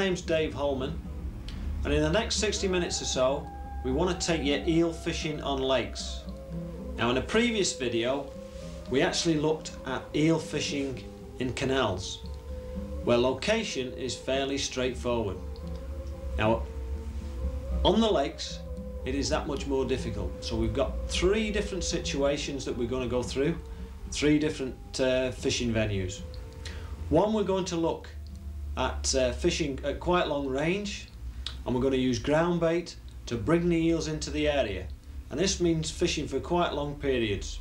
Name's Dave Holman and in the next 60 minutes or so we want to take you eel fishing on lakes. Now in a previous video we actually looked at eel fishing in canals where location is fairly straightforward. Now on the lakes it is that much more difficult so we've got three different situations that we're going to go through, three different uh, fishing venues. One we're going to look at uh, fishing at quite long range and we're going to use ground bait to bring the eels into the area and this means fishing for quite long periods.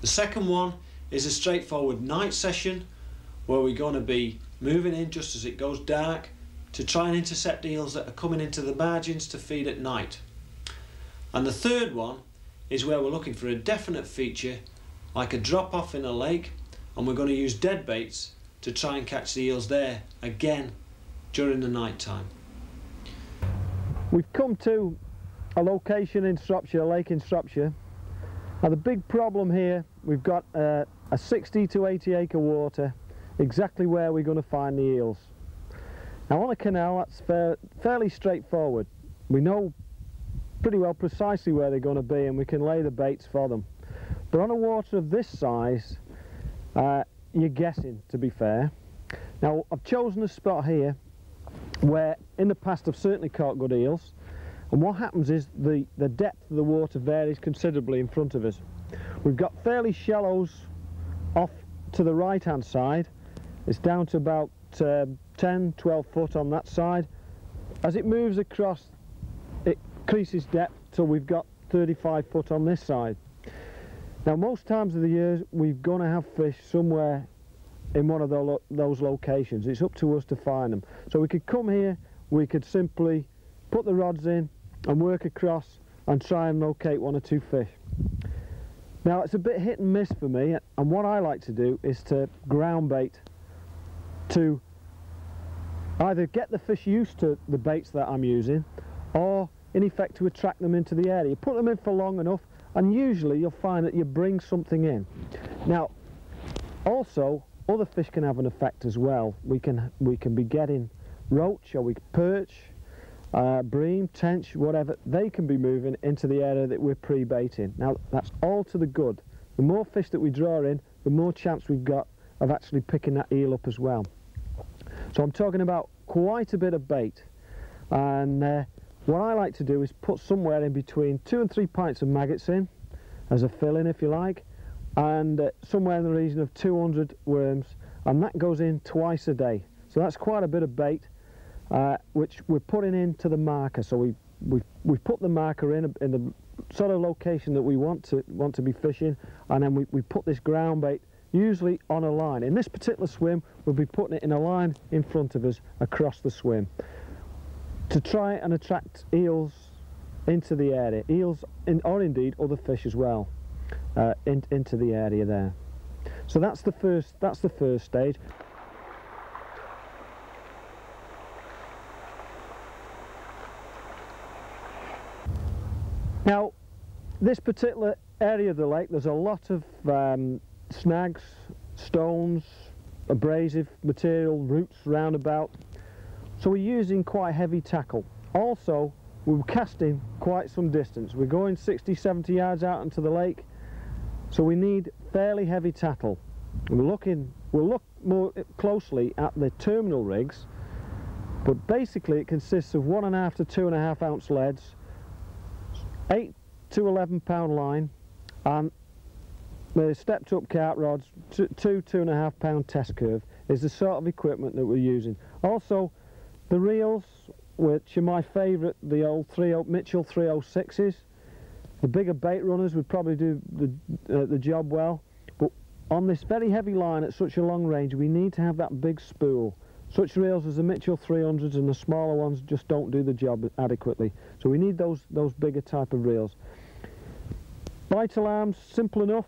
The second one is a straightforward night session where we're going to be moving in just as it goes dark to try and intercept eels that are coming into the margins to feed at night. And the third one is where we're looking for a definite feature like a drop off in a lake and we're going to use dead baits to try and catch the eels there again during the night time. We've come to a location in Shropshire, a lake in Shropshire. Now the big problem here, we've got uh, a 60 to 80 acre water, exactly where we're going to find the eels. Now on a canal that's fair, fairly straightforward. We know pretty well precisely where they're going to be and we can lay the baits for them. But on a water of this size, uh, you're guessing to be fair. Now I've chosen a spot here where in the past I've certainly caught good eels and what happens is the, the depth of the water varies considerably in front of us. We've got fairly shallows off to the right hand side. It's down to about uh, 10, 12 foot on that side. As it moves across it increases depth till we've got 35 foot on this side. Now most times of the year we're going to have fish somewhere in one of those locations. It's up to us to find them. So we could come here, we could simply put the rods in and work across and try and locate one or two fish. Now it's a bit hit and miss for me and what I like to do is to ground bait to either get the fish used to the baits that I'm using or in effect to attract them into the area. Put them in for long enough and usually you'll find that you bring something in. Now also other fish can have an effect as well. We can we can be getting roach or we perch, uh, bream, tench, whatever. They can be moving into the area that we're pre-baiting. Now that's all to the good. The more fish that we draw in, the more chance we've got of actually picking that eel up as well. So I'm talking about quite a bit of bait and uh, what I like to do is put somewhere in between two and three pints of maggots in, as a fill-in if you like, and uh, somewhere in the region of 200 worms, and that goes in twice a day. So that's quite a bit of bait, uh, which we're putting into the marker. So we we we put the marker in in the sort of location that we want to want to be fishing, and then we, we put this ground bait usually on a line. In this particular swim, we'll be putting it in a line in front of us across the swim to try and attract eels into the area, eels in, or indeed other fish as well, uh, in, into the area there. So that's the first. That's the first stage. Now, this particular area of the lake, there's a lot of um, snags, stones, abrasive material, roots roundabout, so we're using quite heavy tackle. Also, we're casting quite some distance. We're going 60, 70 yards out into the lake, so we need fairly heavy tackle. We're looking, we'll look more closely at the terminal rigs, but basically it consists of one and a half to two and a half ounce leads, eight to 11 pound line, and the stepped up carp rods, two, two and a half pound test curve is the sort of equipment that we're using. Also, the reels, which are my favourite, the old 30, Mitchell 306s. The bigger bait runners would probably do the, uh, the job well, but on this very heavy line at such a long range, we need to have that big spool. Such reels as the Mitchell 300s and the smaller ones just don't do the job adequately. So we need those, those bigger type of reels. Vital alarms, simple enough.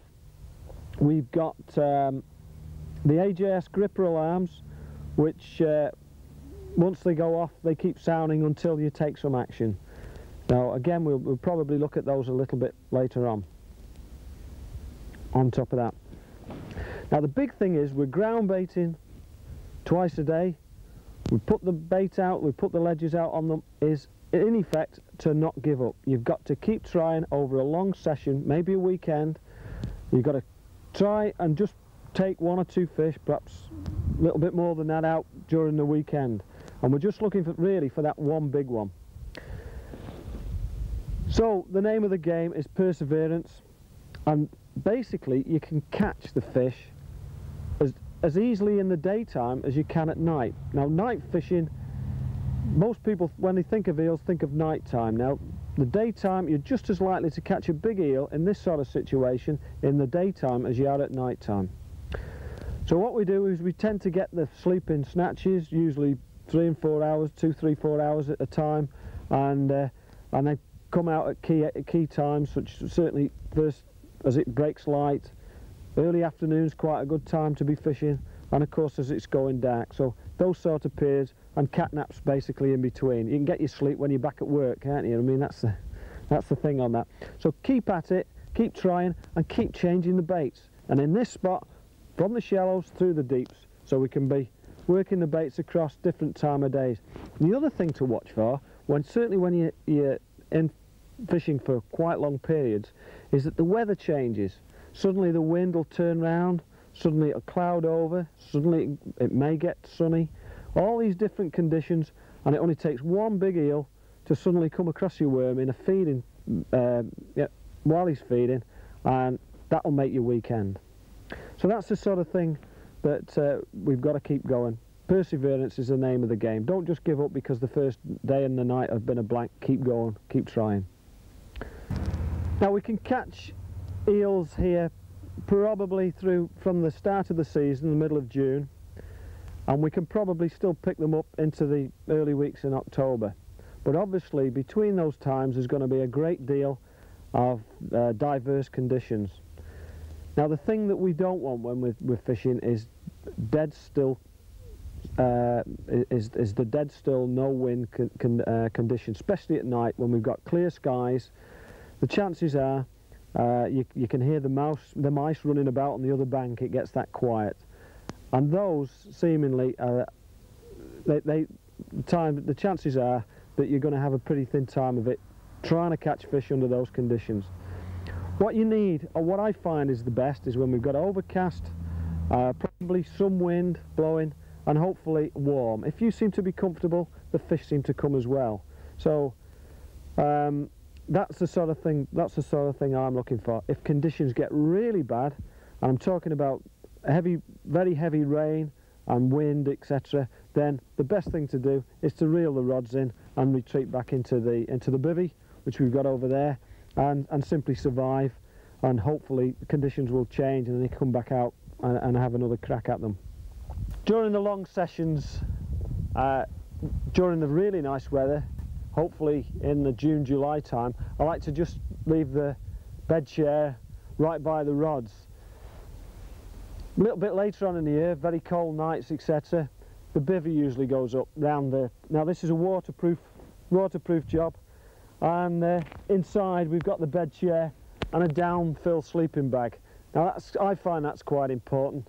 We've got um, the AJS gripper alarms, which uh, once they go off they keep sounding until you take some action now again we'll, we'll, probably look at those a little bit later on on top of that now the big thing is we're ground baiting twice a day we put the bait out, we put the ledges out on them, is in effect to not give up. You've got to keep trying over a long session, maybe a weekend. You've got to try and just take one or two fish, perhaps a little bit more than that out during the weekend. And we're just looking for really for that one big one. So the name of the game is Perseverance and basically you can catch the fish as, as easily in the daytime as you can at night. Now night fishing, most people when they think of eels think of night time. Now the daytime you're just as likely to catch a big eel in this sort of situation in the daytime as you are at night time. So what we do is we tend to get the sleeping snatches, usually three and four hours, two, three, four hours at a time, and uh, and they come out at key at key times, such certainly first as it breaks light. Early afternoon's quite a good time to be fishing, and of course as it's going dark. So those sort of periods and catnaps basically in between. You can get your sleep when you're back at work, can't you? I mean that's the that's the thing on that. So keep at it, keep trying, and keep changing the baits. And in this spot, from the shallows through the deeps so we can be working the baits across different time of days. The other thing to watch for, when certainly when you, you're in fishing for quite long periods, is that the weather changes. Suddenly the wind will turn round, suddenly it'll cloud over, suddenly it may get sunny. All these different conditions and it only takes one big eel to suddenly come across your worm in a feeding, uh, yeah, while he's feeding and that'll make your weekend. So that's the sort of thing that uh, we've got to keep going. Perseverance is the name of the game. Don't just give up because the first day and the night have been a blank. Keep going, keep trying. Now we can catch eels here probably through from the start of the season, the middle of June, and we can probably still pick them up into the early weeks in October. But obviously between those times there's going to be a great deal of uh, diverse conditions. Now the thing that we don't want when we're, we're fishing is dead still, uh, is, is the dead still, no wind con, con, uh, condition, especially at night when we've got clear skies. The chances are uh, you, you can hear the mouse, the mice running about on the other bank, it gets that quiet. And those seemingly, they, they, time, the chances are that you're going to have a pretty thin time of it trying to catch fish under those conditions. What you need, or what I find is the best, is when we've got overcast, some wind blowing, and hopefully warm. If you seem to be comfortable, the fish seem to come as well. So um, that's the sort of thing. That's the sort of thing I'm looking for. If conditions get really bad, and I'm talking about heavy, very heavy rain and wind, etc., then the best thing to do is to reel the rods in and retreat back into the into the bivvy, which we've got over there and, and simply survive and hopefully conditions will change and then they come back out and, and have another crack at them. During the long sessions, uh, during the really nice weather, hopefully in the June, July time, I like to just leave the bed chair right by the rods. A little bit later on in the year, very cold nights, etc., the bivvy usually goes up round there. Now this is a waterproof, waterproof job, and uh, inside we've got the bed chair and a downfill sleeping bag. Now I find that's quite important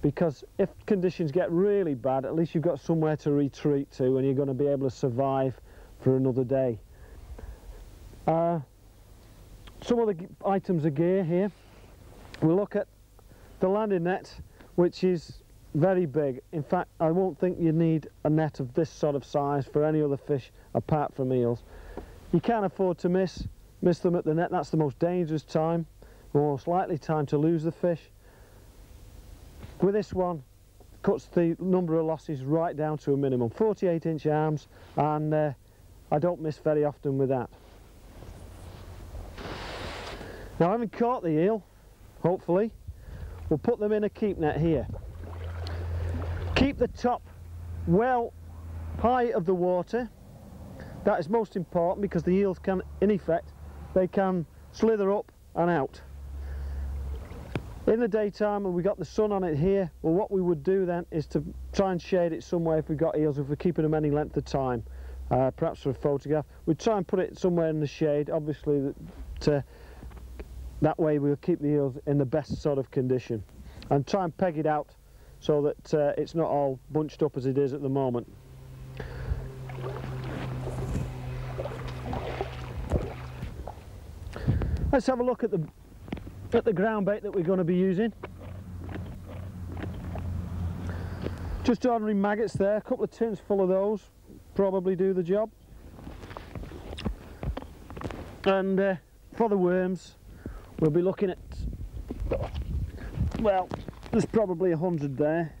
because if conditions get really bad at least you've got somewhere to retreat to and you're going to be able to survive for another day. Uh, some of the items of gear here, we look at the landing net which is very big. In fact I won't think you need a net of this sort of size for any other fish apart from eels. You can't afford to miss, miss them at the net. That's the most dangerous time, most likely time to lose the fish. With this one, cuts the number of losses right down to a minimum. 48 inch arms and uh, I don't miss very often with that. Now I haven't caught the eel, hopefully, we'll put them in a keep net here. Keep the top well high of the water that is most important because the eels can, in effect, they can slither up and out in the daytime and we got the sun on it here well what we would do then is to try and shade it somewhere if we've got eels if we're keeping them any length of time uh, perhaps for a photograph we'd try and put it somewhere in the shade obviously that, to, that way we'll keep the eels in the best sort of condition and try and peg it out so that uh, it's not all bunched up as it is at the moment. Let's have a look at the at the ground bait that we're going to be using. Just ordinary maggots there, a couple of tins full of those, probably do the job. And uh, for the worms, we'll be looking at, well, there's probably a hundred there,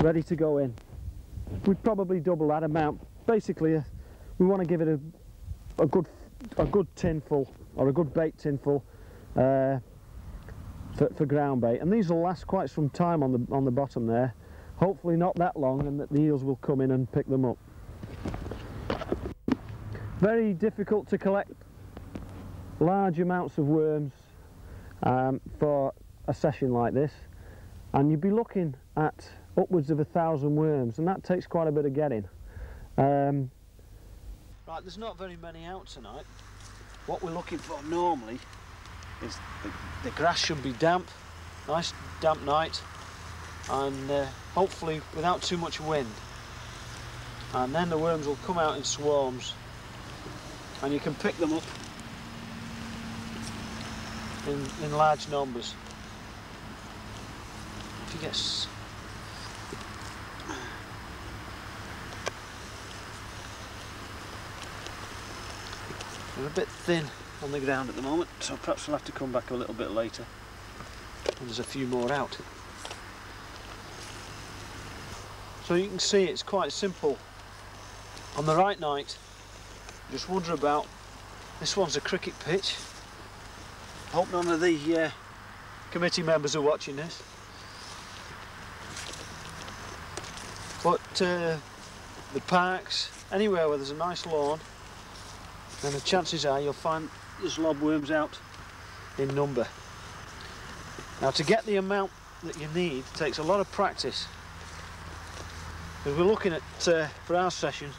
ready to go in. We'd probably double that amount. Basically, uh, we want to give it a, a good a good tin full or a good bait tin full uh, for, for ground bait. And these will last quite some time on the on the bottom there. Hopefully not that long and that the eels will come in and pick them up. Very difficult to collect large amounts of worms um, for a session like this. And you'd be looking at upwards of a thousand worms and that takes quite a bit of getting. Um, Right, there's not very many out tonight. What we're looking for normally is the, the grass should be damp, nice damp night, and uh, hopefully without too much wind. And then the worms will come out in swarms, and you can pick them up in, in large numbers. If you get They're a bit thin on the ground at the moment, so perhaps we'll have to come back a little bit later. And there's a few more out. So you can see it's quite simple. On the right night, just wander about. This one's a cricket pitch. Hope none of the uh, committee members are watching this. But uh, the parks, anywhere where there's a nice lawn, then the chances are you'll find there's lobworms out in number. Now to get the amount that you need takes a lot of practice. We're looking at, uh, for our session,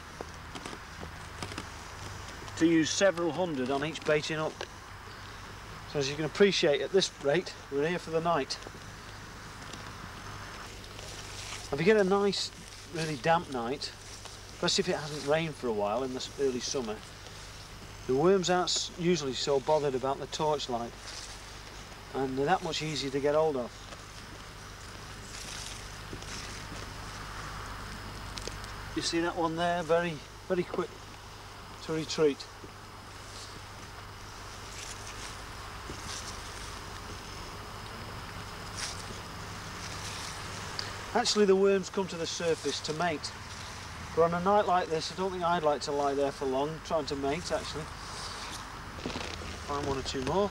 to use several hundred on each baiting up. So as you can appreciate at this rate, we're here for the night. If you get a nice, really damp night, especially if it hasn't rained for a while in the early summer, the worms aren't usually so bothered about the torchlight and they're that much easier to get hold of. You see that one there? Very, very quick to retreat. Actually the worms come to the surface to mate but on a night like this, I don't think I'd like to lie there for long, trying to mate actually. Find one or two more.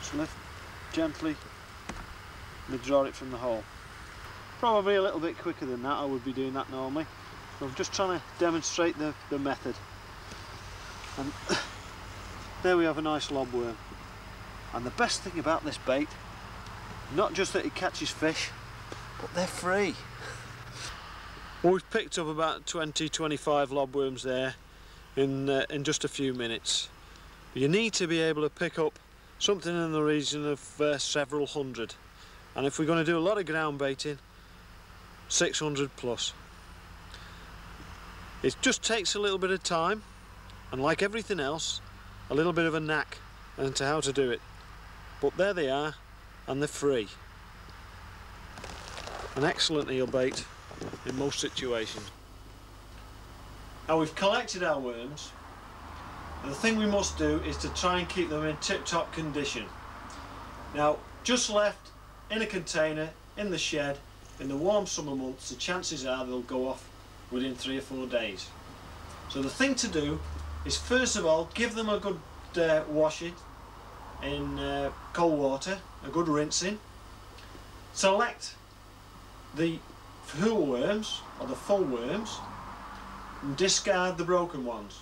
Just lift gently and draw it from the hole. Probably a little bit quicker than that, I would be doing that normally. So I'm just trying to demonstrate the, the method. And there we have a nice lobworm. And the best thing about this bait, not just that it catches fish, but they're free. Well, we've picked up about 20, 25 lobworms there in, uh, in just a few minutes. You need to be able to pick up something in the region of uh, several hundred. And if we're going to do a lot of ground baiting, 600 plus. It just takes a little bit of time, and like everything else, a little bit of a knack into how to do it. But there they are, and they're free. An excellent eel bait in most situations. Now we've collected our worms and the thing we must do is to try and keep them in tip-top condition. Now just left in a container in the shed in the warm summer months the chances are they'll go off within three or four days. So the thing to do is first of all give them a good uh, washing in uh, cold water, a good rinsing. Select the whole worms, or the full worms, and discard the broken ones.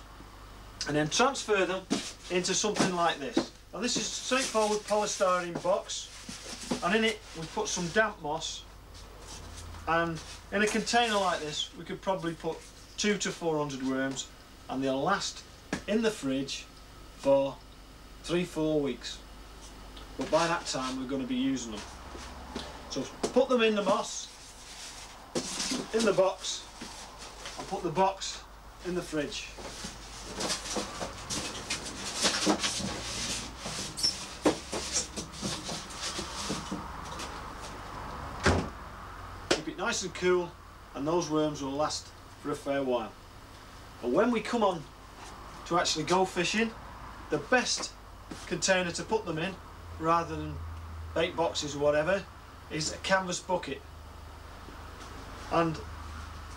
And then transfer them into something like this. Now this is a straightforward polystyrene box, and in it we put some damp moss, and in a container like this we could probably put two to 400 worms, and they'll last in the fridge for three, four weeks. But by that time we're going to be using them. So put them in the moss, in the box and put the box in the fridge. Keep it nice and cool and those worms will last for a fair while. And when we come on to actually go fishing, the best container to put them in rather than bait boxes or whatever is a canvas bucket and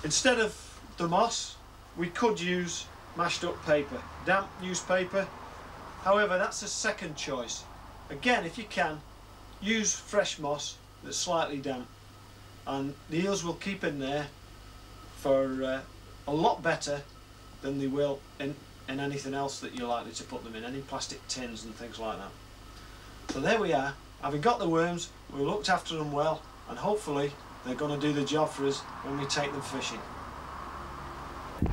instead of the moss, we could use mashed up paper, damp newspaper. However, that's a second choice. Again, if you can, use fresh moss that's slightly damp. And the eels will keep in there for uh, a lot better than they will in, in anything else that you're likely to put them in, any plastic tins and things like that. So there we are. Having got the worms, we looked after them well, and hopefully they're going to do the job for us when we take them fishing.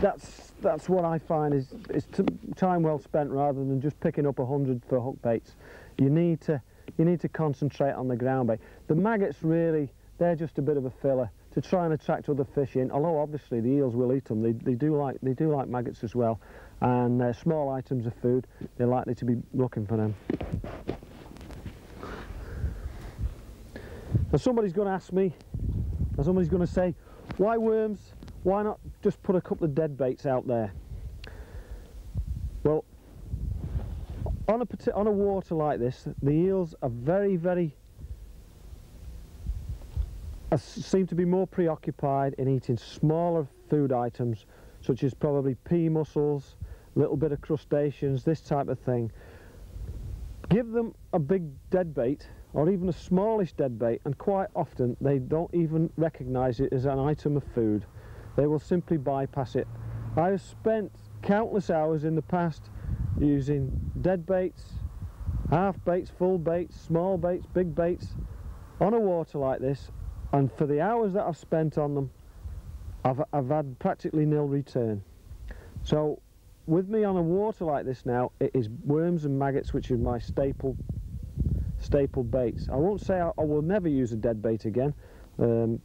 That's that's what I find is is time well spent rather than just picking up a hundred for hook baits. You need to you need to concentrate on the ground bait. The maggots really they're just a bit of a filler to try and attract other fish in. Although obviously the eels will eat them, they, they do like they do like maggots as well, and uh, small items of food they're likely to be looking for them. Now somebody's going to ask me, or somebody's going to say, why worms? Why not just put a couple of dead baits out there? Well, on a, on a water like this, the eels are very, very seem to be more preoccupied in eating smaller food items such as probably pea mussels, a little bit of crustaceans, this type of thing. Give them a big dead bait or even a smallish dead bait and quite often they don't even recognise it as an item of food. They will simply bypass it. I have spent countless hours in the past using dead baits, half baits, full baits, small baits, big baits on a water like this and for the hours that I've spent on them I've, I've had practically nil return. So with me on a water like this now it is worms and maggots which is my staple staple baits. I won't say I, I will never use a dead bait again um,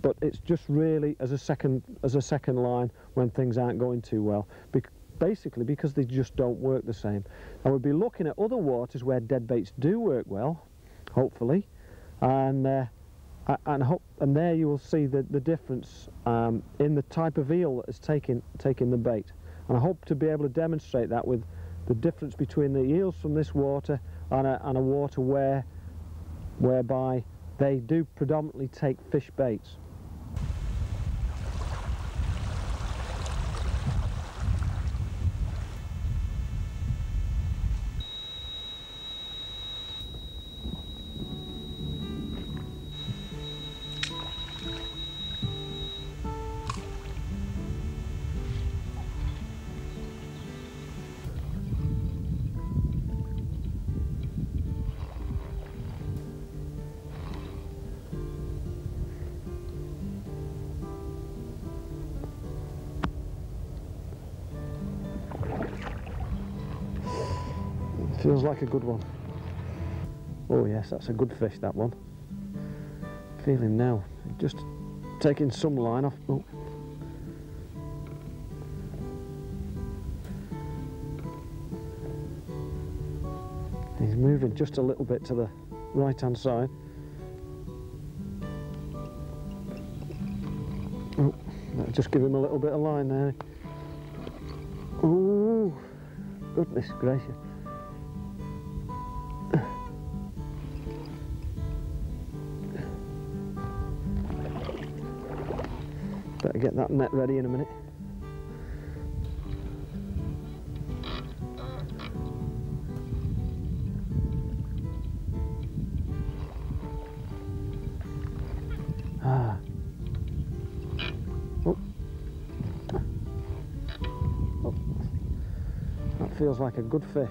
but it's just really as a second as a second line when things aren't going too well basically because they just don't work the same. I would be looking at other waters where dead baits do work well hopefully and uh, and, hope, and there you will see the, the difference um, in the type of eel that is taking, taking the bait. And I hope to be able to demonstrate that with the difference between the eels from this water and a, a water where, whereby they do predominantly take fish baits. Feels like a good one. Oh yes, that's a good fish, that one. Feeling now. Just taking some line off. Oh. He's moving just a little bit to the right hand side. Oh, just give him a little bit of line there. Oh, goodness gracious. Get that net ready in a minute. Ah. Oh. oh. That feels like a good fish.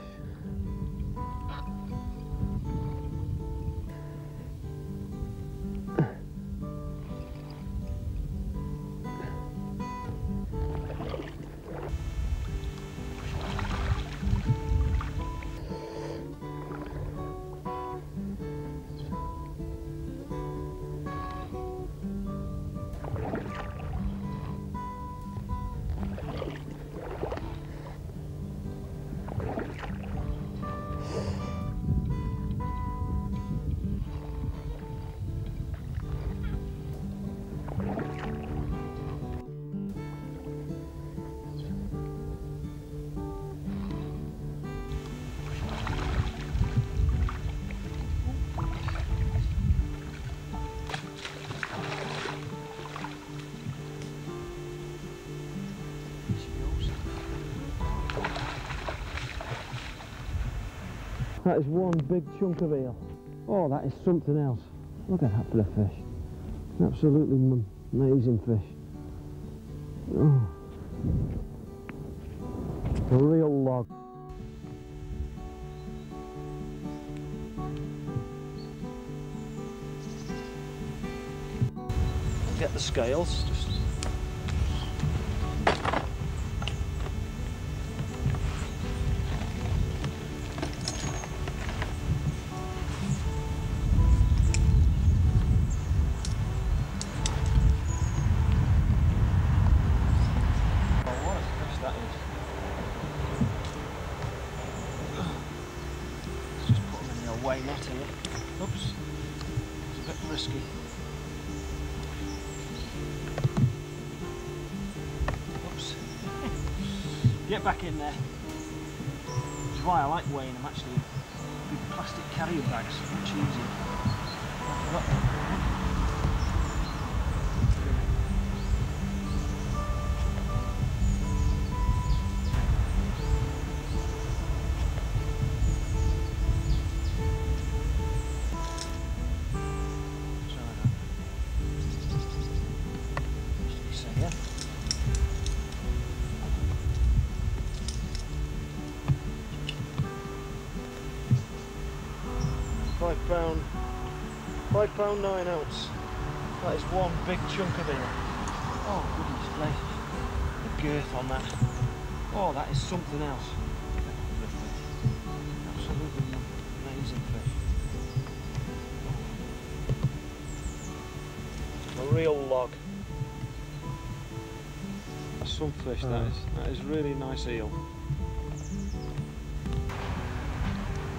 That is one big chunk of eel. Oh, that is something else. Look at that for a fish. Absolutely amazing fish. Oh. A real log. Get the scales, just £5 9 ounce. That is one big chunk of it. Oh goodness gracious. The girth on that. Oh that is something else. Amazing fish. A real log. Some fish that hmm. is. That is really nice eel.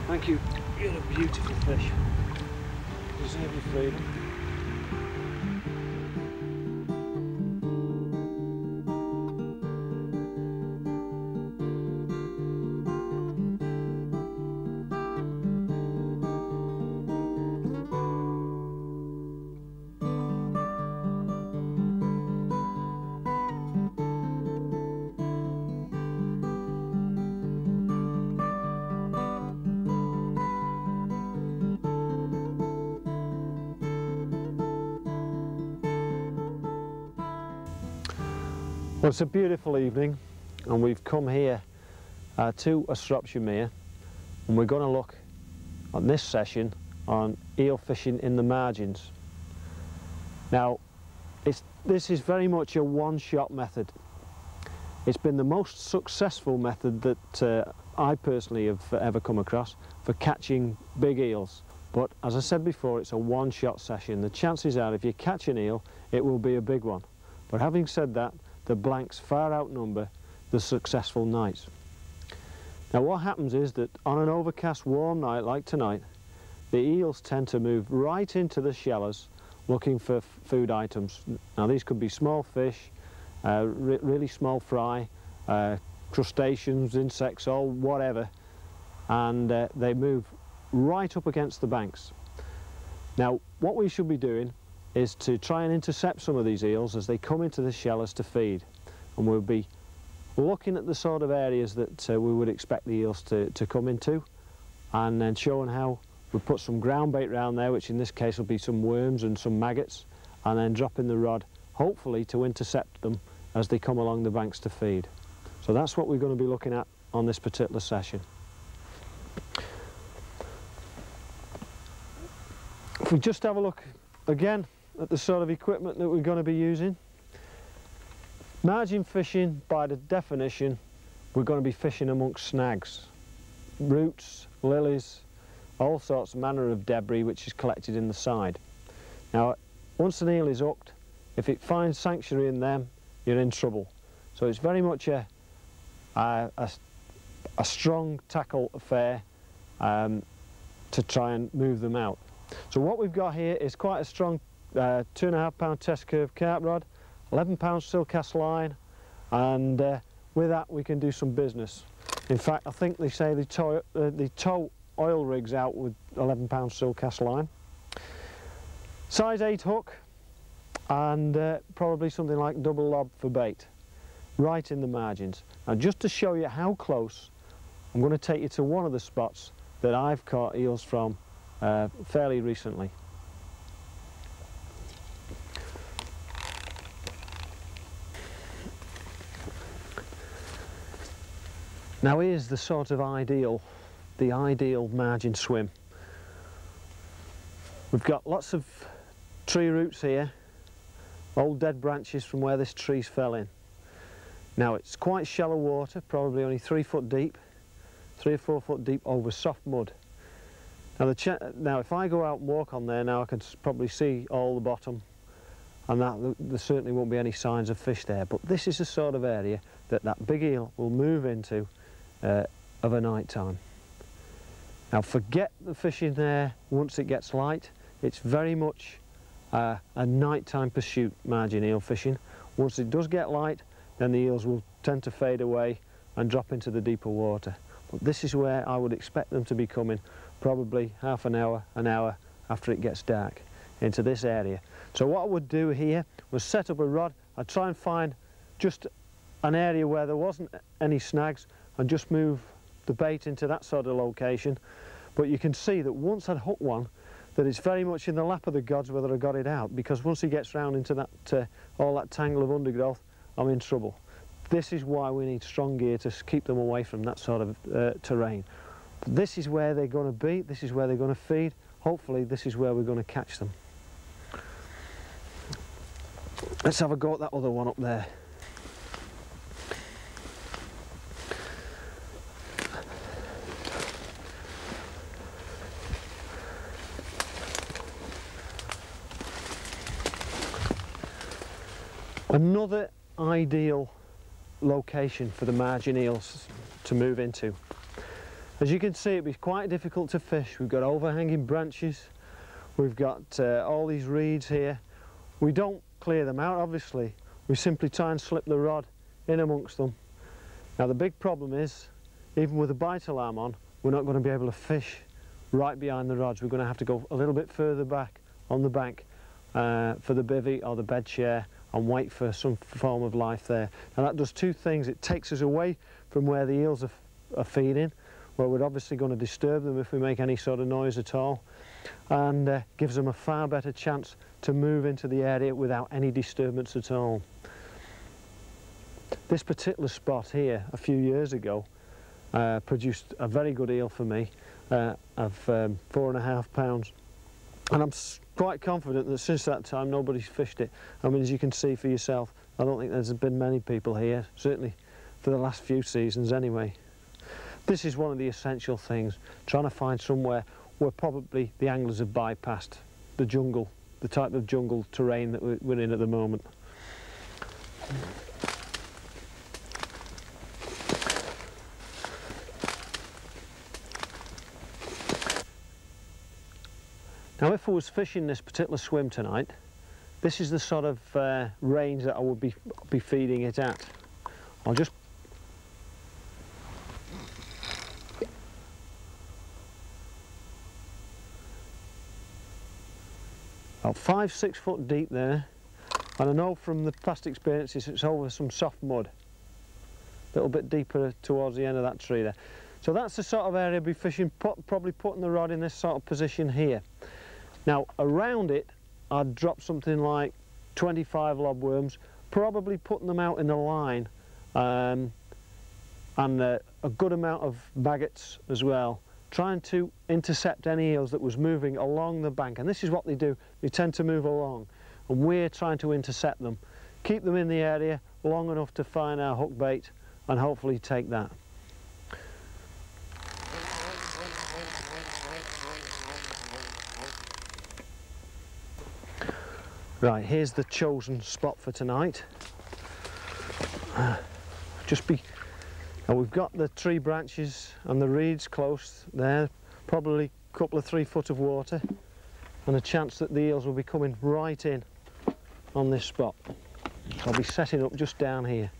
Thank you. You're a beautiful fish. cozinha do freiro. Well, it's a beautiful evening and we've come here uh, to a Shropshire Mere and we're going to look on this session on eel fishing in the margins. Now, this is very much a one-shot method. It's been the most successful method that uh, I personally have ever come across for catching big eels. But as I said before, it's a one-shot session. The chances are if you catch an eel, it will be a big one. But having said that, the blanks far outnumber the successful nights. Now what happens is that on an overcast warm night like tonight, the eels tend to move right into the shallows looking for food items. Now these could be small fish, uh, re really small fry, uh, crustaceans, insects, or whatever, and uh, they move right up against the banks. Now what we should be doing is to try and intercept some of these eels as they come into the shallows to feed. And we'll be looking at the sort of areas that uh, we would expect the eels to, to come into and then showing how we put some ground bait around there, which in this case will be some worms and some maggots, and then dropping the rod, hopefully to intercept them as they come along the banks to feed. So that's what we're going to be looking at on this particular session. If we just have a look again at the sort of equipment that we're going to be using. Margin fishing, by the definition, we're going to be fishing amongst snags, roots, lilies, all sorts of manner of debris which is collected in the side. Now, once an eel is hooked, if it finds sanctuary in them, you're in trouble. So it's very much a, a, a, a strong tackle affair um, to try and move them out. So what we've got here is quite a strong uh, two and a half pound test curve carp rod, 11 pound Sylcast line, and uh, with that we can do some business. In fact, I think they say they tow, uh, they tow oil rigs out with 11 pound Sylcast line. Size 8 hook, and uh, probably something like double lob for bait, right in the margins. Now just to show you how close, I'm going to take you to one of the spots that I've caught eels from uh, fairly recently. Now here's the sort of ideal, the ideal margin swim. We've got lots of tree roots here, old dead branches from where this tree's fell in. Now it's quite shallow water, probably only three foot deep, three or four foot deep over soft mud. Now, the now if I go out and walk on there now I can probably see all the bottom and that there certainly won't be any signs of fish there but this is the sort of area that that big eel will move into uh, of a night time. Now forget the fishing there once it gets light it's very much uh, a nighttime pursuit margin eel fishing. Once it does get light then the eels will tend to fade away and drop into the deeper water. But this is where I would expect them to be coming probably half an hour, an hour after it gets dark into this area. So what I would do here was set up a rod. I'd try and find just an area where there wasn't any snags and just move the bait into that sort of location. But you can see that once I'd hooked one, that it's very much in the lap of the gods whether I got it out because once he gets round into that uh, all that tangle of undergrowth, I'm in trouble. This is why we need strong gear to keep them away from that sort of uh, terrain. But this is where they're going to be, this is where they're going to feed. Hopefully this is where we're going to catch them. Let's have a go at that other one up there. Another ideal location for the margin eels to move into. As you can see it'd be quite difficult to fish. We've got overhanging branches, we've got uh, all these reeds here. We don't clear them out obviously, we simply try and slip the rod in amongst them. Now the big problem is, even with a bite alarm on, we're not going to be able to fish right behind the rods. We're going to have to go a little bit further back on the bank uh, for the bivvy or the bed chair and wait for some form of life there. And that does two things. It takes us away from where the eels are, are feeding, where we're obviously going to disturb them if we make any sort of noise at all, and uh, gives them a far better chance to move into the area without any disturbance at all. This particular spot here, a few years ago, uh, produced a very good eel for me uh, of um, four and a half pounds. And I'm quite confident that since that time nobody's fished it. I mean, as you can see for yourself, I don't think there's been many people here, certainly for the last few seasons anyway. This is one of the essential things, trying to find somewhere where probably the anglers have bypassed the jungle, the type of jungle terrain that we're in at the moment. Now if I was fishing this particular swim tonight, this is the sort of uh, range that I would be, be feeding it at. I'll just about five, six foot deep there. And I know from the past experiences it's over some soft mud. A little bit deeper towards the end of that tree there. So that's the sort of area I'd be fishing, probably putting the rod in this sort of position here. Now around it I'd drop something like 25 lobworms, probably putting them out in the line um, and uh, a good amount of maggots as well trying to intercept any eels that was moving along the bank. And this is what they do. They tend to move along and we're trying to intercept them. Keep them in the area long enough to find our hook bait and hopefully take that Right, here's the chosen spot for tonight. Uh, just be, now we've got the tree branches and the reeds close there, probably a couple of three foot of water and a chance that the eels will be coming right in on this spot. I'll be setting up just down here.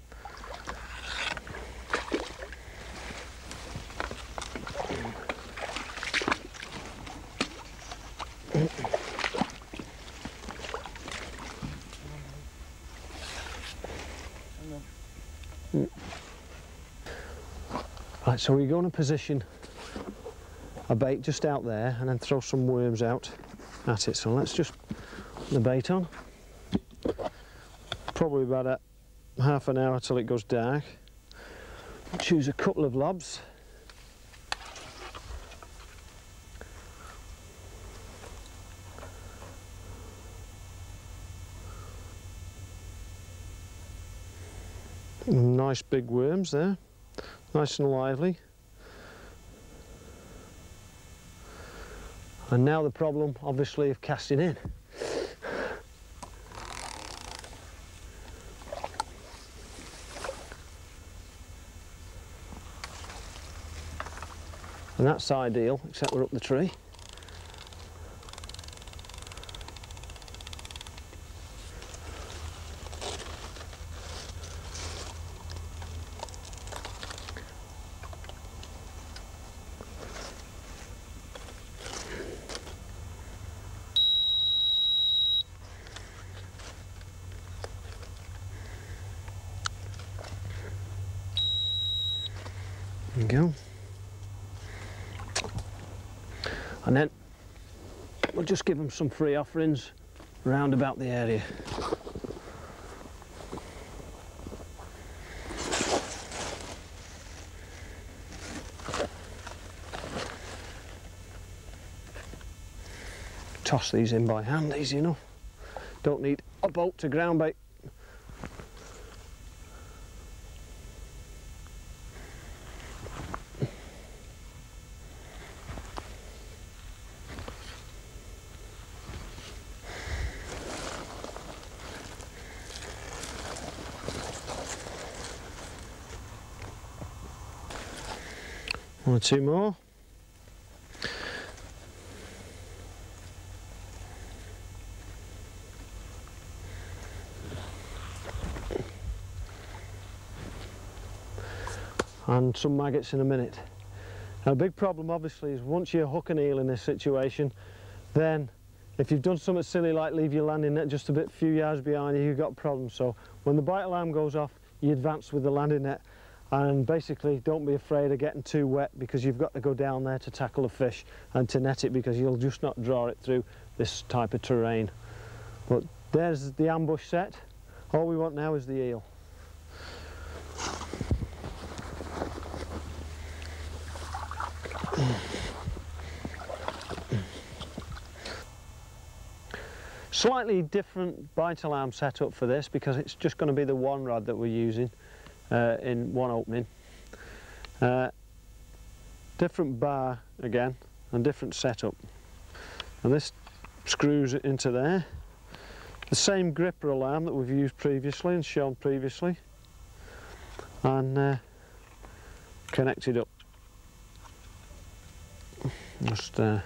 So we go in a position a bait just out there and then throw some worms out at it. So let's just put the bait on. Probably about a half an hour till it goes dark. Choose a couple of lobs. Nice big worms there, nice and lively. And now the problem, obviously, of casting in. And that's ideal, except we're up the tree. There you go. And then we'll just give them some free offerings round about the area. Toss these in by hand, easy enough. Don't need a boat to ground bait. Two more. And some maggots in a minute. Now, a big problem obviously is once you hook an eel in this situation, then if you've done something silly like leave your landing net just a bit few yards behind you, you've got problems. So when the bite alarm goes off, you advance with the landing net and basically don't be afraid of getting too wet because you've got to go down there to tackle a fish and to net it because you'll just not draw it through this type of terrain. But there's the ambush set. All we want now is the eel. Slightly different bite alarm setup for this because it's just going to be the one rod that we're using uh, in one opening. Uh, different bar again and different setup. And this screws it into there. The same gripper alarm that we've used previously and shown previously. And uh, connected up. Just uh,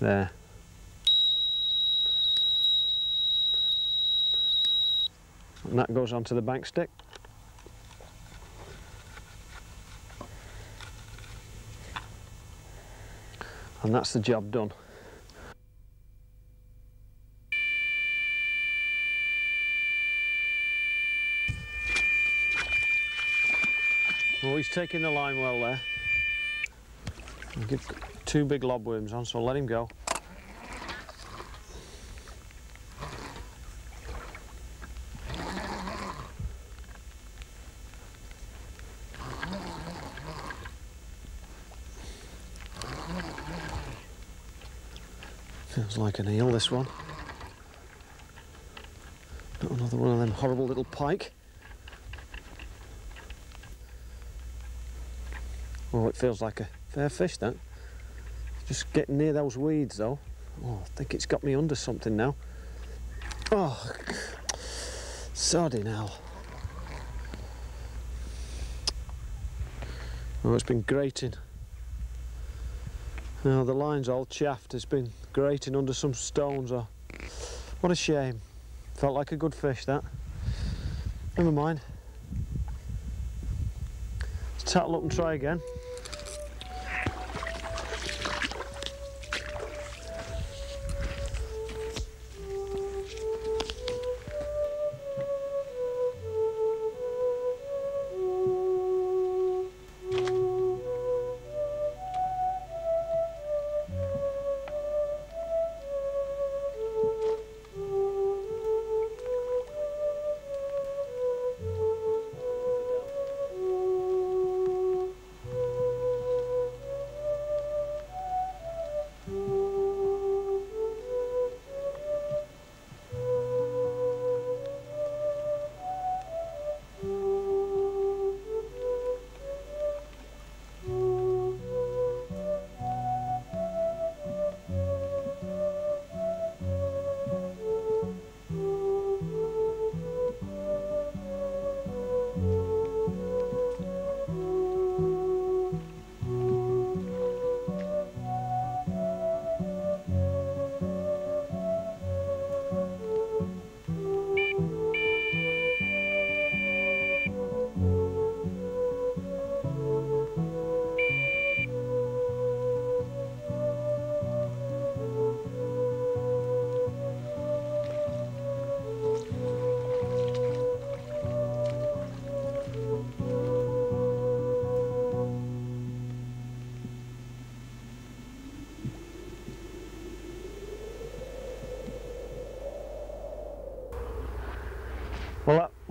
there. And that goes onto the bank stick. And that's the job done. Oh, he's taking the line well there. Give two big lobworms on, so let him go. Like an eel, this one. Not another one of them horrible little pike. Oh, it feels like a fair fish, that. Just getting near those weeds, though. Oh, I think it's got me under something now. Oh, sorry now. Oh, it's been grating. Now the line's all chaffed. It's been grating under some stones. Or what a shame. Felt like a good fish that. Never mind. Let's tattle up and try again.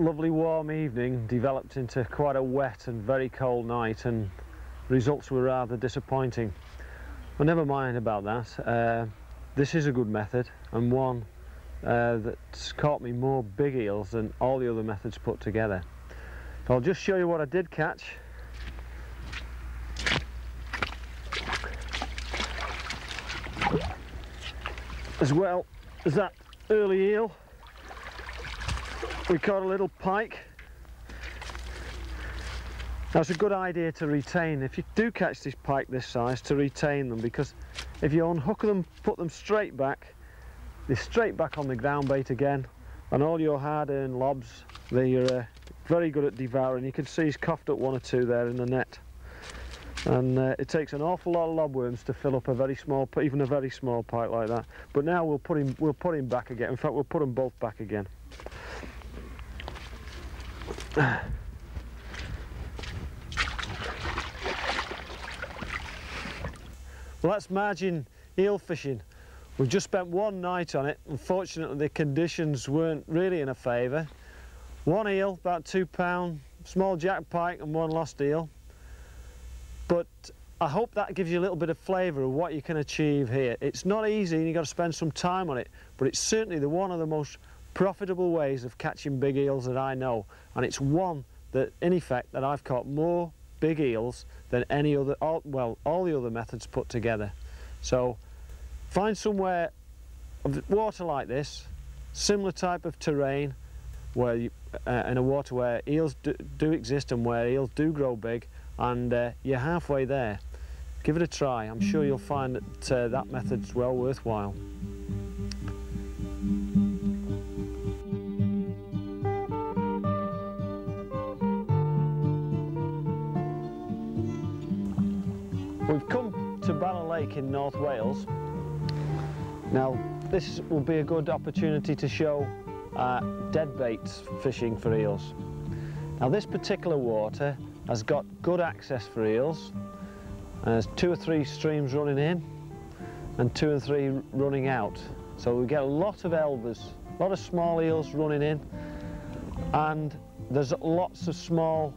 Lovely warm evening developed into quite a wet and very cold night and results were rather disappointing. But never mind about that. Uh, this is a good method and one uh, that's caught me more big eels than all the other methods put together. So I'll just show you what I did catch. As well as that early eel, we caught a little pike. That's a good idea to retain. If you do catch this pike this size, to retain them because if you unhook them, put them straight back, they're straight back on the ground bait again and all your hard-earned lobs, they're uh, very good at devouring. You can see he's coughed up one or two there in the net. And uh, it takes an awful lot of lobworms to fill up a very small, even a very small pike like that. But now we'll put him, we'll put him back again. In fact, we'll put them both back again. Well, that's margin eel fishing. We've just spent one night on it. Unfortunately, the conditions weren't really in a favour. One eel, about two pound, small jack pike and one lost eel. But I hope that gives you a little bit of flavour of what you can achieve here. It's not easy and you've got to spend some time on it, but it's certainly the one of the most profitable ways of catching big eels that I know. And it's one that, in effect, that I've caught more big eels than any other, all, well, all the other methods put together. So find somewhere of water like this, similar type of terrain, where you, uh, in a water where eels do, do, exist and where eels do grow big, and uh, you're halfway there. Give it a try. I'm sure you'll find that uh, that method's well worthwhile. We've come to Bala Lake in North Wales. Now this will be a good opportunity to show uh, dead baits fishing for eels. Now this particular water has got good access for eels. there's two or three streams running in and two or three running out. So we get a lot of elvers, a lot of small eels running in and there's lots of small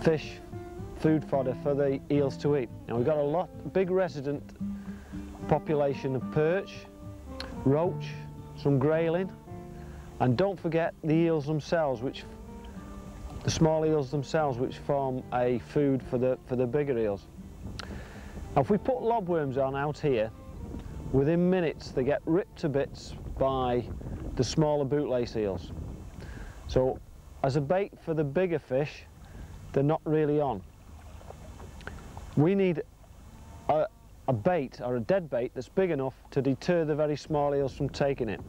fish food fodder for the eels to eat. And we've got a lot, big resident population of perch, roach, some grayling, and don't forget the eels themselves, which the small eels themselves, which form a food for the for the bigger eels. Now, if we put lobworms on out here, within minutes they get ripped to bits by the smaller bootlace eels. So, as a bait for the bigger fish, they're not really on. We need a, a bait or a dead bait that's big enough to deter the very small eels from taking it.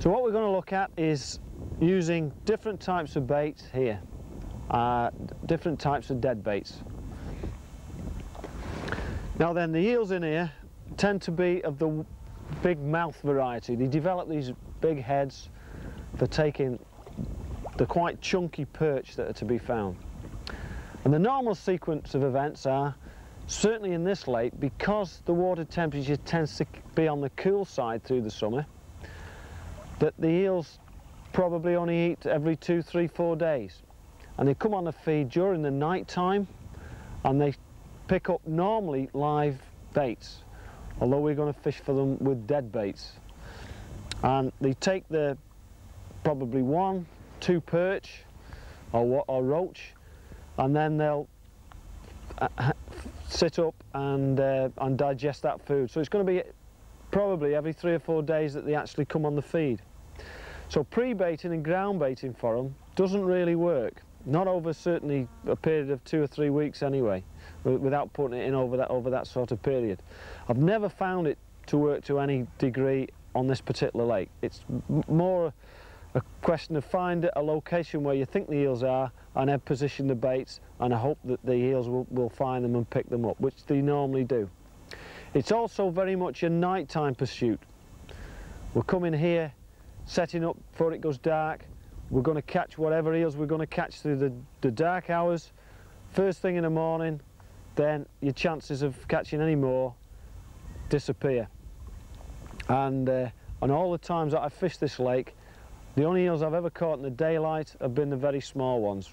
So what we're going to look at is using different types of baits here, uh, different types of dead baits. Now then, the eels in here tend to be of the big mouth variety. They develop these big heads for taking the quite chunky perch that are to be found. And the normal sequence of events are, certainly in this lake, because the water temperature tends to be on the cool side through the summer, that the eels probably only eat every two, three, four days. And they come on the feed during the night time and they pick up normally live baits, although we're going to fish for them with dead baits. And they take the probably one, two perch or, or roach and then they'll uh, sit up and, uh, and digest that food. So it's going to be probably every three or four days that they actually come on the feed. So pre-baiting and ground baiting for them doesn't really work. Not over certainly a period of two or three weeks anyway, without putting it in over that, over that sort of period. I've never found it to work to any degree on this particular lake. It's more a question of find a location where you think the eels are and then position the baits and I hope that the eels will, will find them and pick them up, which they normally do. It's also very much a nighttime pursuit. We're coming here, setting up before it goes dark. We're going to catch whatever eels we're going to catch through the, the dark hours. First thing in the morning, then your chances of catching any more disappear. And uh, on all the times that I've fished this lake, The only eels I've ever caught in the daylight have been the very small ones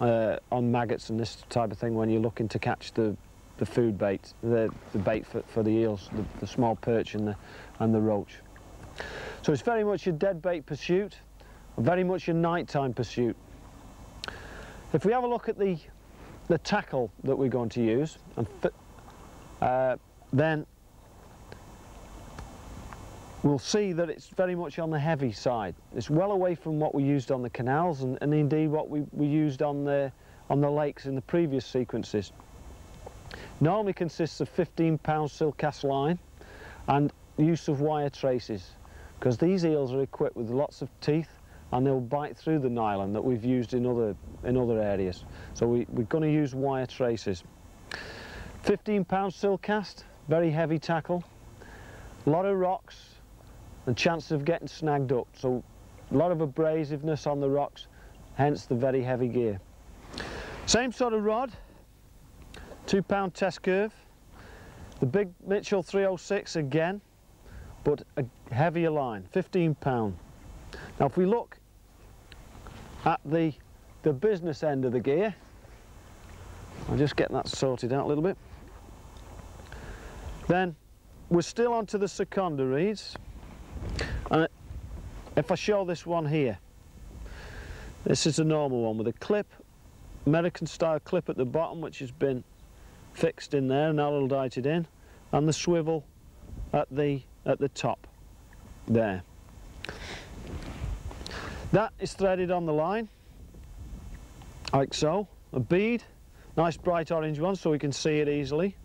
uh, on maggots and this type of thing when you're looking to catch the, the food bait, the, the bait for, for the eels, the, the small perch and the, and the roach. So it's very much a dead bait pursuit, very much a nighttime pursuit. If we have a look at the, the tackle that we're going to use, and uh, then we'll see that it's very much on the heavy side. It's well away from what we used on the canals and, and indeed what we, we used on the, on the lakes in the previous sequences. Normally consists of 15 pound Sylcast line and use of wire traces because these eels are equipped with lots of teeth and they'll bite through the nylon that we've used in other, in other areas. So we, we're going to use wire traces. 15 pound Sylcast, very heavy tackle, a lot of rocks, and chance of getting snagged up. So a lot of abrasiveness on the rocks, hence the very heavy gear. Same sort of rod, two pound test curve. The big Mitchell 306 again, but a heavier line, 15 pound. Now if we look at the, the business end of the gear, I'll just get that sorted out a little bit. Then we're still onto the Seconda reeds. And if I show this one here, this is a normal one with a clip, American style clip at the bottom which has been fixed in there and araldited in, and the swivel at the at the top there. That is threaded on the line, like so. A bead, nice bright orange one so we can see it easily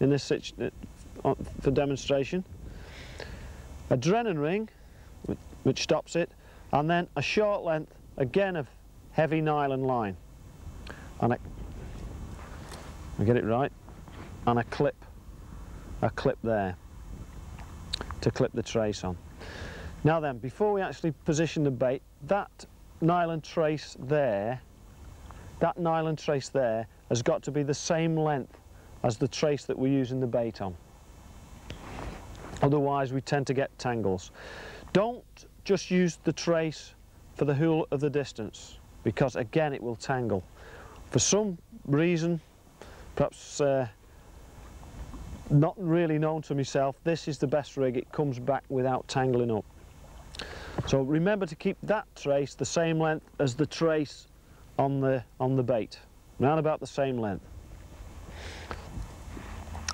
in this uh, for demonstration. A Drennan ring, which stops it, and then a short length, again of heavy nylon line. And I get it right, and a clip, a clip there to clip the trace on. Now then, before we actually position the bait, that nylon trace there, that nylon trace there has got to be the same length as the trace that we're using the bait on. Otherwise we tend to get tangles. Don't just use the trace for the whole of the distance because again it will tangle. For some reason, perhaps uh, not really known to myself, this is the best rig, it comes back without tangling up. So remember to keep that trace the same length as the trace on the, on the bait, around about the same length.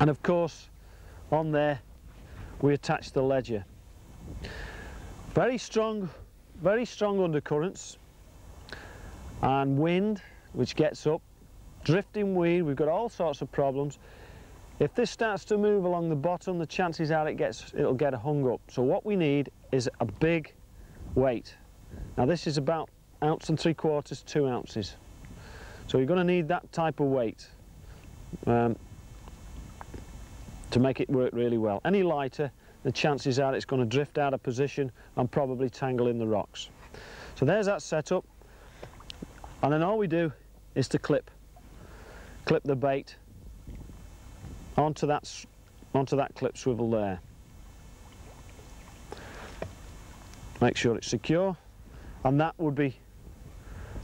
And of course, on there, we attach the ledger. Very strong, very strong undercurrents and wind, which gets up, drifting weed, we've got all sorts of problems. If this starts to move along the bottom, the chances are it gets, it'll get hung up. So what we need is a big weight. Now this is about ounce and three quarters, two ounces. So you're going to need that type of weight um, to make it work really well. Any lighter, the chances are it's going to drift out of position and probably tangle in the rocks. So there's that setup. And then all we do is to clip, clip the bait onto that, onto that clip swivel there. Make sure it's secure and that would be,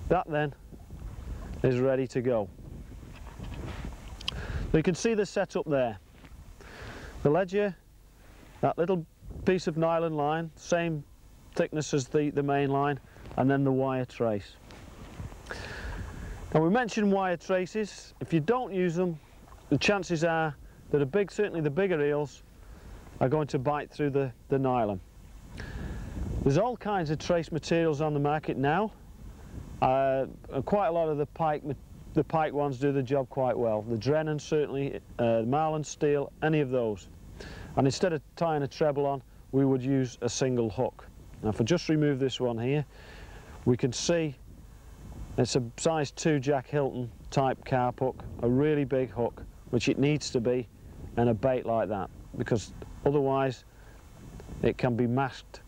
that then is ready to go. You can see the setup there. The ledger, that little piece of nylon line, same thickness as the, the main line, and then the wire trace. Now we mentioned wire traces. If you don't use them, the chances are that a big, certainly the bigger eels, are going to bite through the, the nylon. There's all kinds of trace materials on the market now. Uh, quite a lot of the pike, the pike ones do the job quite well. The Drennan certainly, uh, Marlin steel, any of those. And instead of tying a treble on, we would use a single hook. Now if I just remove this one here, we can see it's a size 2 Jack Hilton type carp hook, a really big hook, which it needs to be and a bait like that because otherwise it can be masked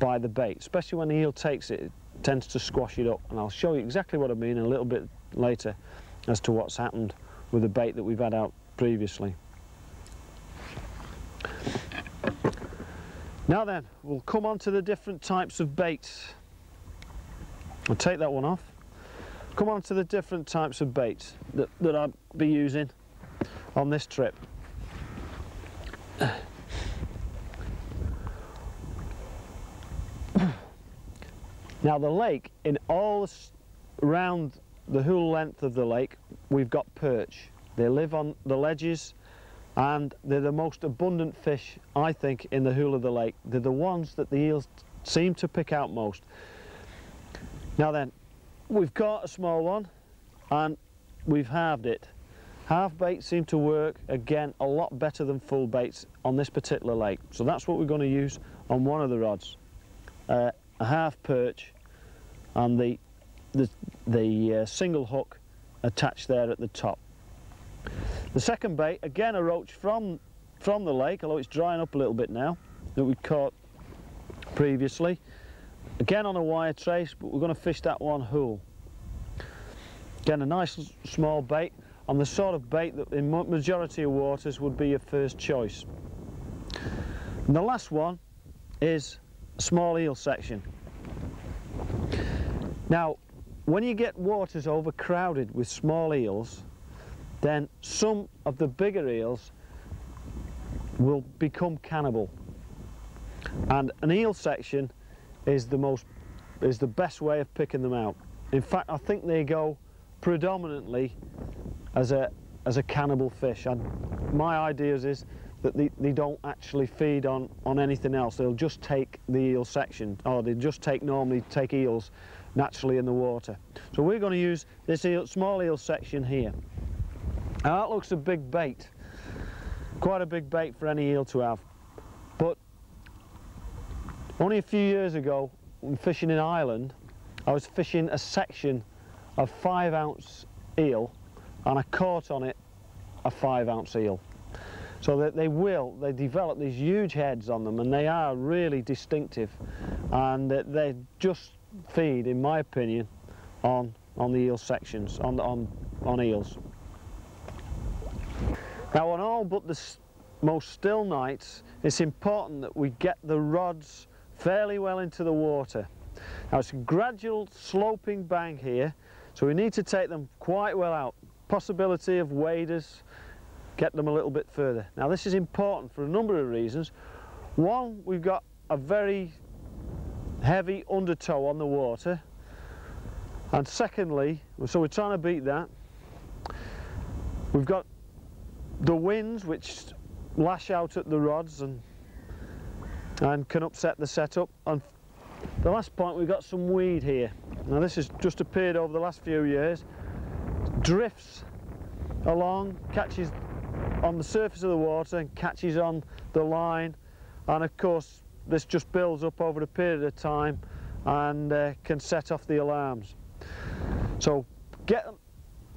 by the bait, especially when the eel takes it, it tends to squash it up and I'll show you exactly what I mean in a little bit later as to what's happened with the bait that we've had out previously. Now then, we'll come on to the different types of baits I'll take that one off. Come on to the different types of baits that, that I'll be using on this trip. Now the lake, in all around the whole length of the lake, we've got perch. They live on the ledges and they're the most abundant fish, I think, in the whole of the lake. They're the ones that the eels seem to pick out most. Now then, we've got a small one and we've halved it. Half baits seem to work, again, a lot better than full baits on this particular lake. So that's what we're going to use on one of the rods. Uh, a half perch and the, the, the uh, single hook attached there at the top. The second bait, again a roach from, from the lake, although it's drying up a little bit now, that we caught previously. Again on a wire trace, but we're going to fish that one whole. Again, a nice small bait, and the sort of bait that in majority of waters would be your first choice. And the last one is a small eel section. Now, when you get waters overcrowded with small eels, then some of the bigger eels will become cannibal. And an eel section is the most is the best way of picking them out. In fact, I think they go predominantly as a as a cannibal fish. And my idea is that they, they don't actually feed on, on anything else. They'll just take the eel section, or they just take normally take eels naturally in the water. So we're going to use this eel, small eel section here. Now that looks a big bait, quite a big bait for any eel to have. But only a few years ago, when fishing in Ireland, I was fishing a section of five ounce eel and I caught on it a five ounce eel. So that they will, they develop these huge heads on them and they are really distinctive and they're just feed, in my opinion, on, on the eel sections, on, on, on eels. Now on all but the most still nights, it's important that we get the rods fairly well into the water. Now it's a gradual sloping bank here, so we need to take them quite well out. Possibility of waders, get them a little bit further. Now this is important for a number of reasons. One, we've got a very heavy undertow on the water. And secondly, so we're trying to beat that. We've got the winds which lash out at the rods and and can upset the setup. And the last point, we've got some weed here. Now this has just appeared over the last few years. Drifts along, catches on the surface of the water and catches on the line. And of course, this just builds up over a period of time and uh, can set off the alarms. So get them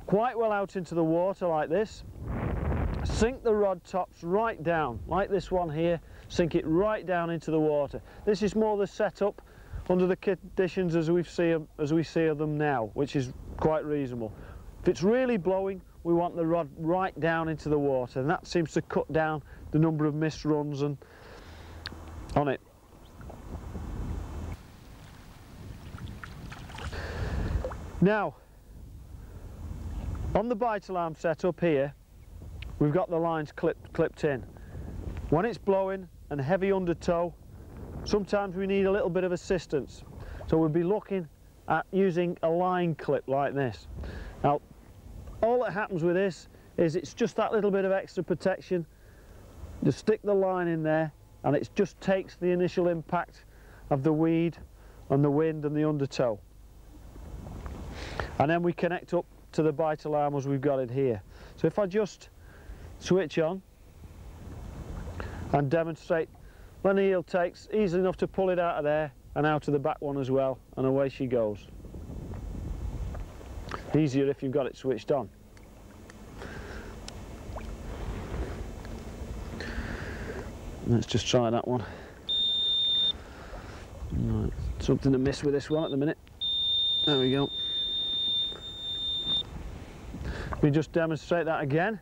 quite well out into the water like this, sink the rod tops right down, like this one here, sink it right down into the water. This is more the setup under the conditions as, we see, as we see them now, which is quite reasonable. If it's really blowing, we want the rod right down into the water, and that seems to cut down the number of missed runs and on it. Now, on the bite alarm setup here, we've got the lines clipped, clipped in. When it's blowing and heavy undertow, sometimes we need a little bit of assistance. So we'll be looking at using a line clip like this. Now, all that happens with this is it's just that little bit of extra protection. Just stick the line in there and it just takes the initial impact of the weed and the wind and the undertow. And then we connect up to the bite alarm as we've got it here. So if I just switch on and demonstrate when the eel takes, easy enough to pull it out of there and out of the back one as well, and away she goes. Easier if you've got it switched on. Let's just try that one. Right. Something to miss with this one at the minute. There we go. Let me just demonstrate that again.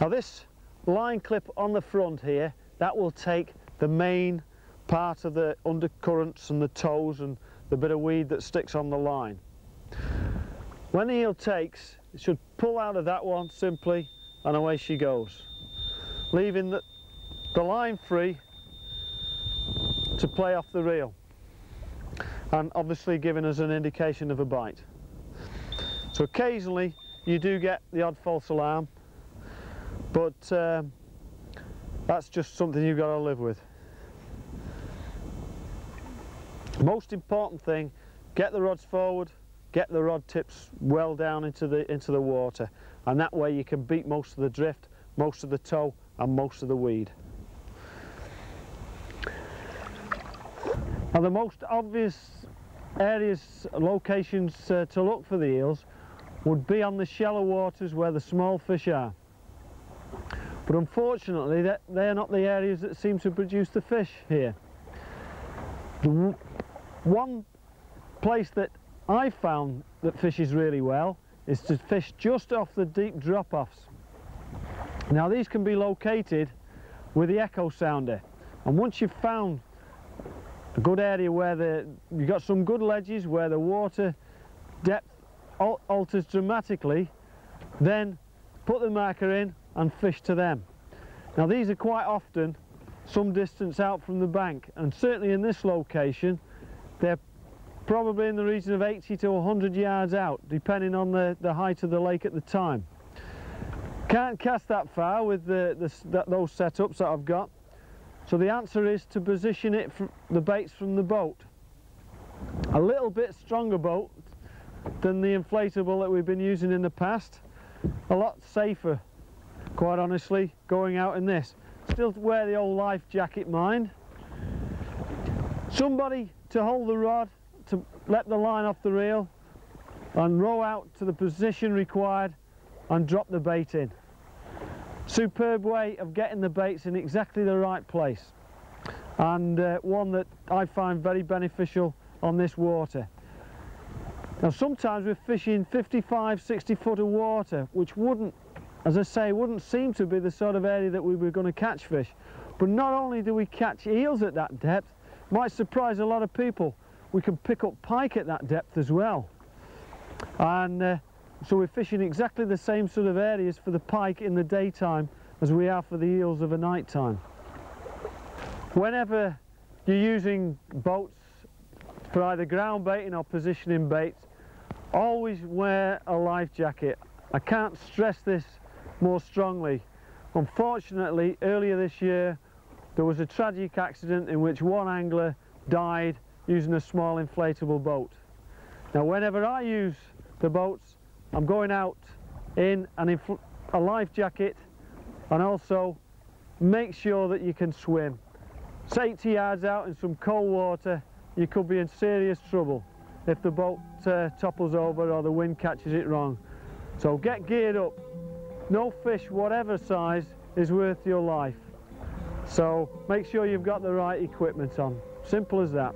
Now this line clip on the front here, that will take the main part of the undercurrents and the toes and the bit of weed that sticks on the line. When the eel takes, it should pull out of that one simply and away she goes, leaving the, the line free to play off the reel and obviously giving us an indication of a bite. So occasionally you do get the odd false alarm but um, that's just something you've got to live with. Most important thing, get the rods forward, get the rod tips well down into the into the water and that way you can beat most of the drift, most of the tow and most of the weed. Now the most obvious areas, locations uh, to look for the eels would be on the shallow waters where the small fish are. But unfortunately, they're not the areas that seem to produce the fish here. The one place that I found that fishes really well is to fish just off the deep drop-offs. Now these can be located with the echo sounder and once you've found a good area where the, you've got some good ledges where the water depth alters dramatically then put the marker in and fish to them. Now these are quite often some distance out from the bank and certainly in this location they're probably in the region of 80 to 100 yards out depending on the, the height of the lake at the time. Can't cast that far with the, the, that, those setups that I've got so the answer is to position it the baits from the boat. A little bit stronger boat than the inflatable that we've been using in the past. A lot safer quite honestly, going out in this. Still wear the old life jacket mind. Somebody to hold the rod, to let the line off the reel and row out to the position required and drop the bait in. Superb way of getting the baits in exactly the right place and uh, one that I find very beneficial on this water. Now sometimes we're fishing 55, 60 foot of water which wouldn't as I say, wouldn't seem to be the sort of area that we were going to catch fish. But not only do we catch eels at that depth, might surprise a lot of people, we can pick up pike at that depth as well. And uh, so we're fishing exactly the same sort of areas for the pike in the daytime as we are for the eels of a night time. Whenever you're using boats for either ground baiting or positioning baits, always wear a life jacket. I can't stress this more strongly. Unfortunately, earlier this year, there was a tragic accident in which one angler died using a small inflatable boat. Now, whenever I use the boats, I'm going out in an a life jacket and also make sure that you can swim. It's 80 yards out in some cold water, you could be in serious trouble if the boat uh, topples over or the wind catches it wrong. So get geared up, no fish, whatever size, is worth your life. So make sure you've got the right equipment on. Simple as that.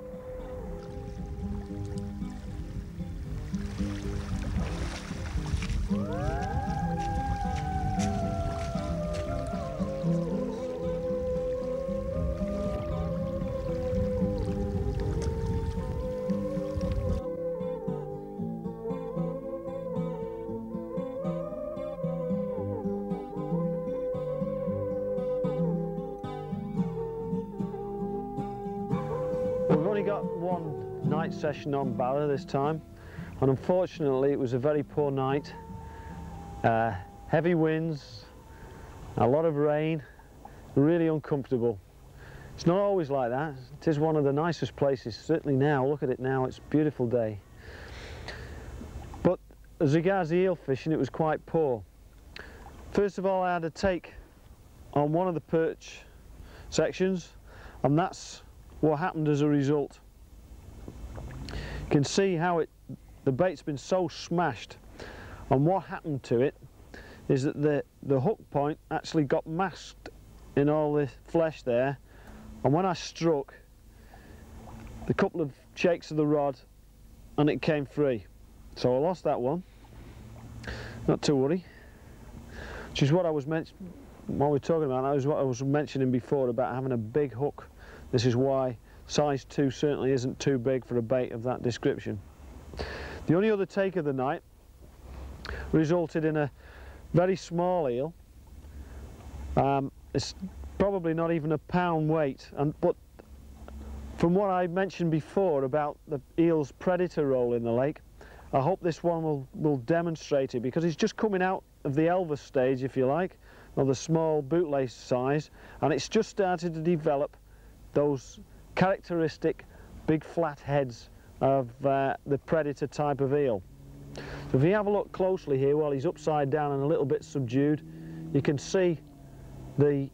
On Bala this time. And unfortunately it was a very poor night. Uh, heavy winds a lot of rain really uncomfortable. It's not always like that. It is one of the nicest places certainly now. Look at it now. It's a beautiful day. But as regards the eel fishing it was quite poor. First of all I had a take on one of the perch sections and that's what happened as a result you can see how it, the bait's been so smashed. And what happened to it is that the, the hook point actually got masked in all the flesh there. And when I struck a couple of shakes of the rod and it came free. So I lost that one. Not to worry. Which is what I was we're talking about. That was what I was mentioning before about having a big hook. This is why size 2 certainly isn't too big for a bait of that description. The only other take of the night resulted in a very small eel. Um, it's probably not even a pound weight, and but from what I mentioned before about the eel's predator role in the lake, I hope this one will, will demonstrate it because it's just coming out of the elvers stage, if you like, or the small bootlace size, and it's just started to develop those characteristic big flat heads of uh, the predator type of eel. So if you have a look closely here while he's upside down and a little bit subdued, you can see the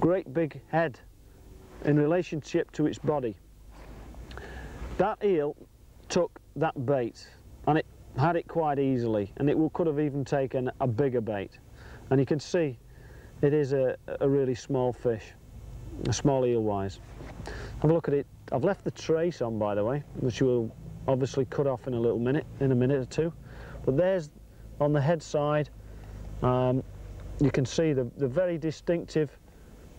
great big head in relationship to its body. That eel took that bait and it had it quite easily and it could have even taken a bigger bait and you can see it is a, a really small fish, a small eel wise. Have a look at it. I've left the trace on by the way, which will obviously cut off in a little minute, in a minute or two. But there's on the head side, um, you can see the, the very distinctive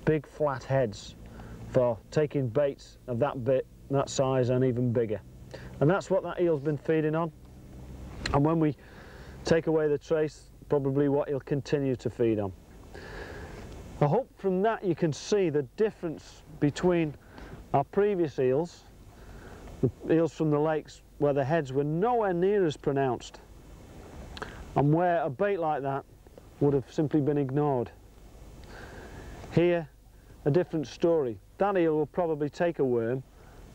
big flat heads for taking baits of that bit, that size and even bigger. And that's what that eel's been feeding on. And when we take away the trace, probably what he'll continue to feed on. I hope from that you can see the difference between our previous eels, the eels from the lakes where the heads were nowhere near as pronounced, and where a bait like that would have simply been ignored. Here, a different story. That eel will probably take a worm,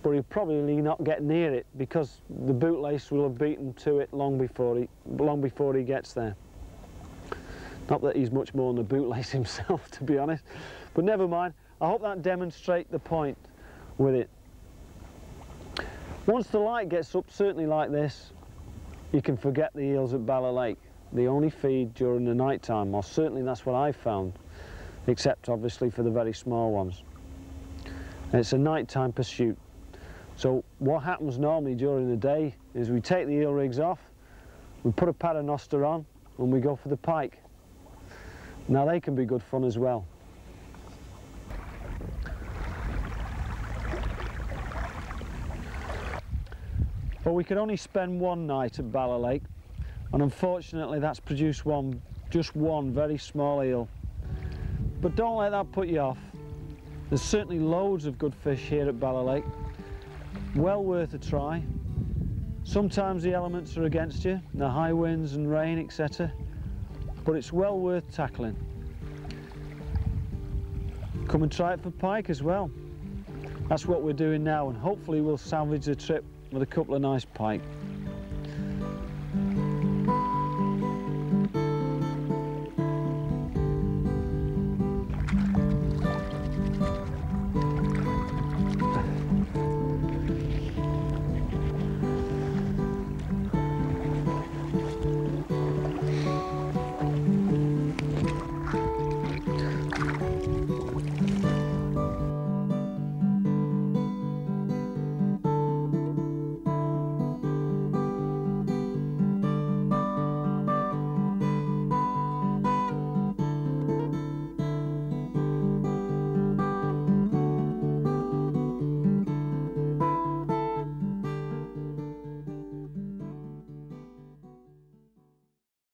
but he'll probably not get near it because the bootlace will have beaten to it long before he, long before he gets there. Not that he's much more than a bootlace himself, to be honest, but never mind. I hope that demonstrates the point with it. Once the light gets up, certainly like this, you can forget the eels at Bala Lake. They only feed during the night time, or certainly that's what I've found, except obviously for the very small ones. And it's a nighttime pursuit. So what happens normally during the day is we take the eel rigs off, we put a paternoster on, and we go for the pike. Now they can be good fun as well. But we could only spend one night at Bala Lake and unfortunately that's produced one, just one very small eel. But don't let that put you off. There's certainly loads of good fish here at Bala Lake. Well worth a try. Sometimes the elements are against you, the high winds and rain, etc. But it's well worth tackling. Come and try it for pike as well. That's what we're doing now and hopefully we'll salvage the trip with a couple of nice pike.